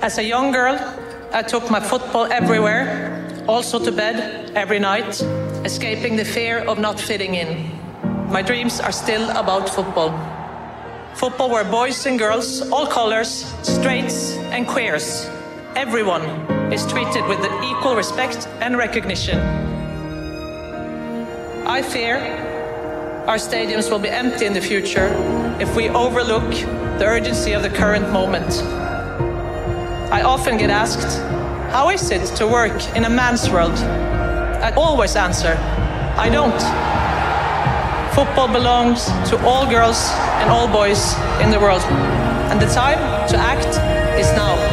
As a young girl, I took my football everywhere, also to bed every night, escaping the fear of not fitting in. My dreams are still about football. Football where boys and girls, all colors, straights and queers, everyone is treated with equal respect and recognition. I fear our stadiums will be empty in the future if we overlook the urgency of the current moment. I often get asked, how is it to work in a man's world? I always answer, I don't. Football belongs to all girls and all boys in the world, and the time to act is now.